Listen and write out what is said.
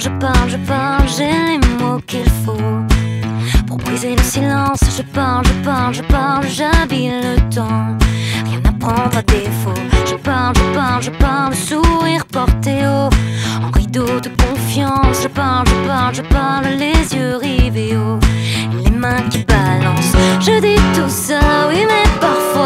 je parle, je parle, j'ai les mots qu'il faut. Pour briser le silence, je parle, je parle, je parle, j'habille le temps. Rien à prendre à défaut. Je parle, je parle, je parle, sourire porté haut. En rideau de confiance, je parle, je parle, je parle, les yeux rivés haut. Les mains qui balancent. Je dis tout ça, oui, mais parfois.